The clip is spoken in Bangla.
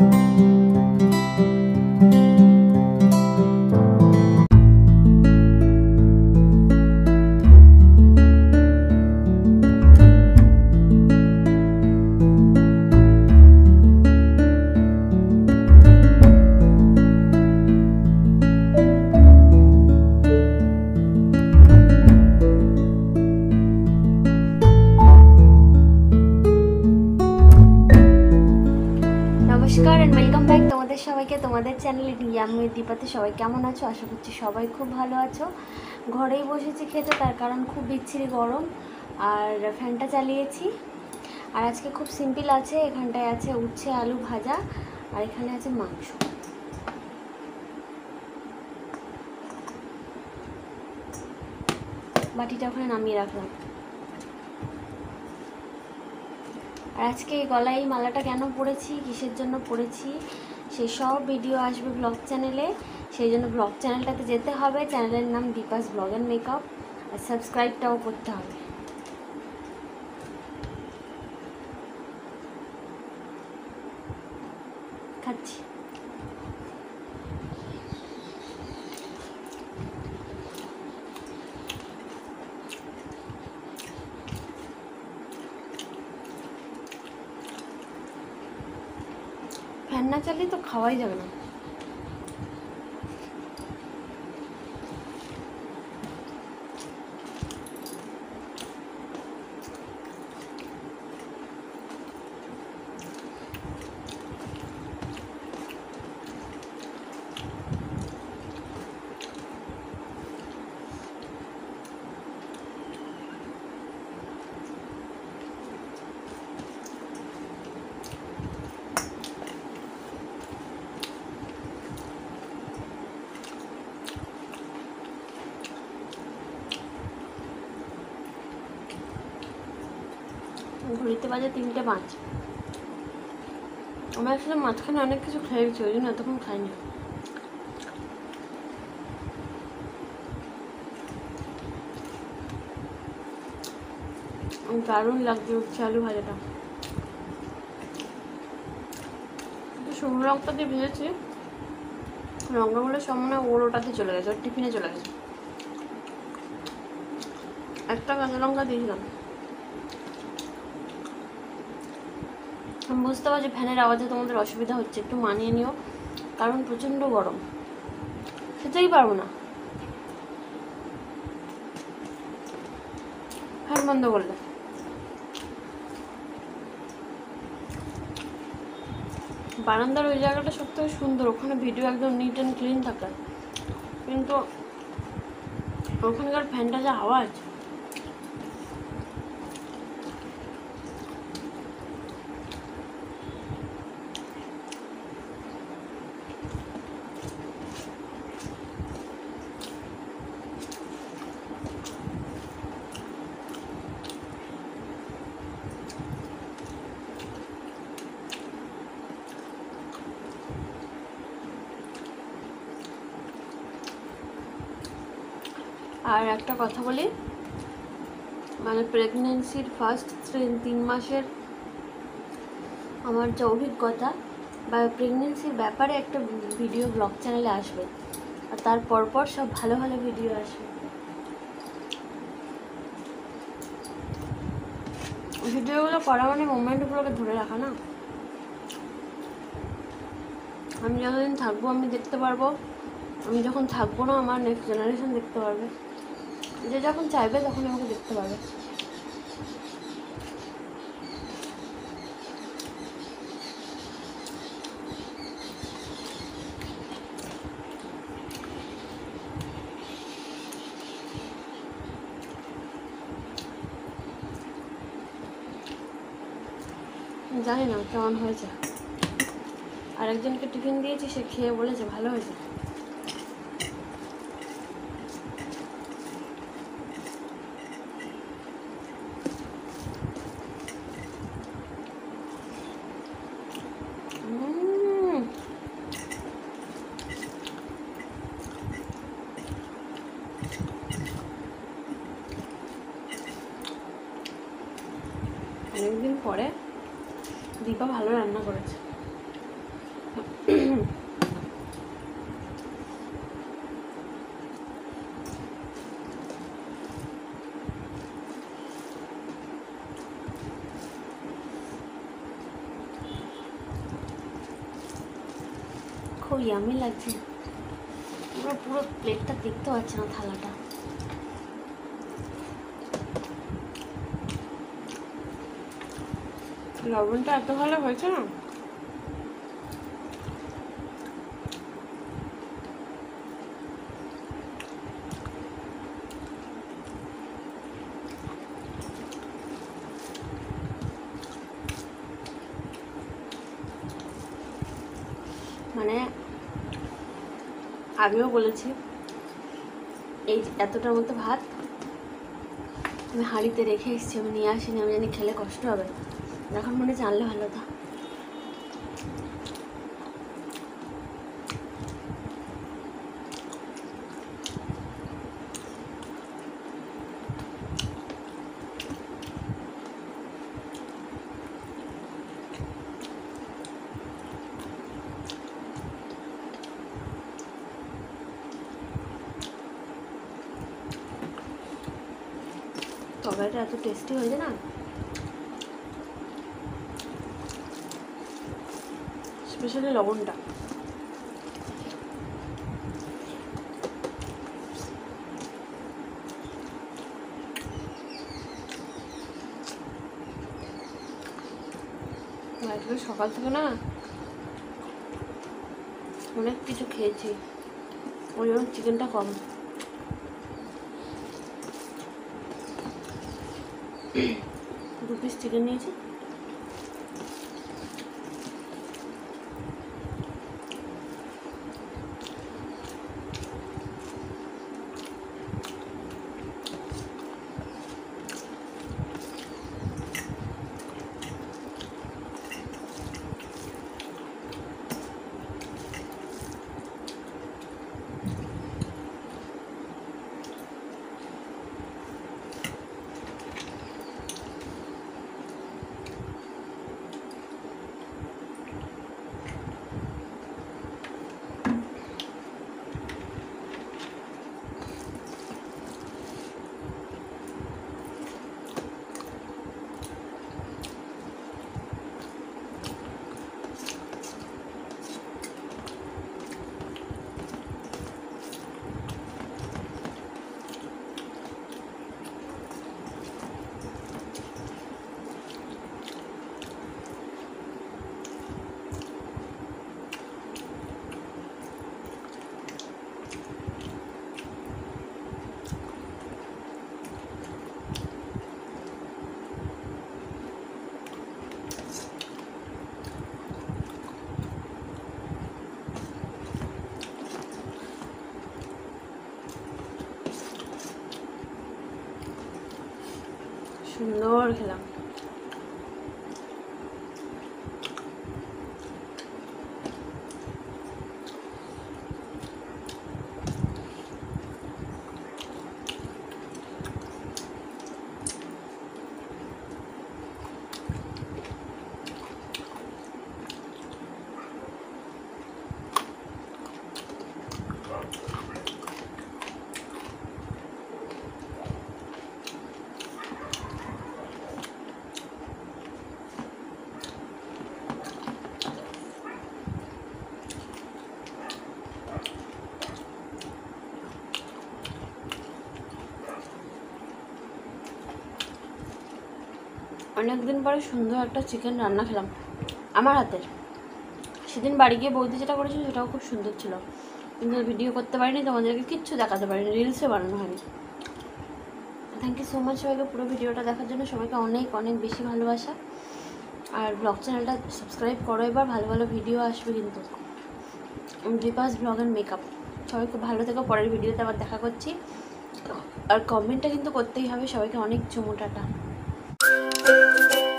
you তোমাদের চ্যানেলে ইয়ামি দীপাতে সবাই কেমন আছো? আশা করছি সবাই খুব ভালো আছো। ঘরেই বসেছি খেতে, তার কারণ খুব বিচ্ছিরি গরম। আর ফ্যানটা চালিয়েছি। আর আজকে খুব সিম্পল আছে, এখানটায় আছে উচ্ছে আলু ভাজা, আর এখানে আছে মাংস। বাটিটা ওখানে নামিয়ে রাখলাম। আর আজকে এই গলায় এই মালাটা কেন পরেছি? কিসের জন্য পরেছি? সেই সব ভিডিও আসবে ব্লগ চ্যানেলে সেই জন্য ব্লগ চ্যানেলটাতে যেতে হবে। চ্যানেলের নাম দীপাস ব্লগ অ্যান্ড মেকআপ আর সাবস্ক্রাইবটাও করতে হবে। খাচ্ছি। ফ্যান না চালিয়ে তো খাওয়াই যাবে না ঘড়িতে বাজে তিনটে পাঁচ আমার আসলে মাঝখানে অনেক কিছু খেয়ে গেছি, ওই জন্য এতক্ষণ খাইনি। দারুণ লাগছে উঠছে আলু ভাজাটা। শুকনো লঙ্কা দিয়ে ভেজেছি। লঙ্কাগুলো সব মনে ওর ওটাতে চলে গেছে, ওর টিফিনে চলে গেছে। একটা কাঁচা লঙ্কা দিয়েছিলাম। বুঝতে পারছি ফ্যানের আওয়াজে তোমাদের অসুবিধা হচ্ছে, একটু মানিয়ে নিও। কারণ প্রচণ্ড গরম। খেতেই পারব না। ফ্যান বন্ধ করলে বারান্দার ওই জায়গাটা সব থেকে সুন্দর, ওখানে ভিডিও একদম নিট অ্যান্ড ক্লিন থাকে। কিন্তু ওখানকার ফ্যানটা যা আওয়াজ আর একটা কথা বলি। মানে প্রেগনেন্সির ফার্স্ট তিন মাসের আমার যে অভিজ্ঞতা, বা প্রেগনেন্সির ব্যাপারে একটা ভিডিও ব্লগ চ্যানেলে আসবে, আর তার পরপর সব ভালো ভালো ভিডিও আসবে। ভিডিওগুলো করা মানে মোমেন্টগুলোকে ধরে রাখা না। আমি যতদিন থাকব আমি দেখতে পারব। আমি যখন থাকব না, আমার নেক্সট জেনারেশন দেখতে পারবে। যে যখন চাইবে তখন আমাকে দেখতে পাবে। জানি না কেমন হয়েছে। আরেকজনকে টিফিন দিয়েছি, সে খেয়ে বলেছে, ভালো হয়েছে। অনেকদিন পরে দীপা ভালো রান্না করেছে। খুব ইয়ামি লাগছে। পুরো পুরো প্লেটটা দেখতে পাচ্ছে না থালাটা। লবণটা এত ভালো হয়েছে না? মানে আগেও বলেছি, এই এতটার মতো ভাত, আমি হাঁড়িতে রেখে এসেছি, আমি নিয়ে আসিনি, আমি জানি খেলে কষ্ট হবে। এখন মনে আনলে ভালো হতো। তরকারিটা এত টেস্টি হয়েছে না? স্পেশালি লবণটা। সকাল থেকে না অনেক কিছু খেয়েছি। ওই জন্য চিকেনটা কম। দু পিস চিকেন নিয়েছি। সুন্দর খেলাম। অনেকদিন পরে সুন্দর একটা চিকেন রান্না খেলাম, আমার হাতের। সেদিন বাড়ি গিয়ে বৌদি যেটা করেছিল সেটাও খুব সুন্দর ছিল। কিন্তু ভিডিও করতে পারিনি, তোমাদেরকে কিচ্ছু দেখাতে পারিনি রিলসে বানানো হয়নি। থ্যাংক ইউ সো মাচ সবাইকে পুরো ভিডিওটা দেখার জন্য, সবাইকে অনেক অনেক বেশি ভালোবাসা। আর ব্লগ চ্যানেলটা সাবস্ক্রাইব করো এবার, ভালো ভালো ভিডিও আসবে কিন্তু। দীপাস ব্লগ অ্যান্ড মেকআপ সবাই খুব ভালো থেকো, পরের ভিডিওতে আবার দেখা করছি। আর কমেন্টটা কিন্তু করতেই হবে, সবাইকে অনেক চুমু Música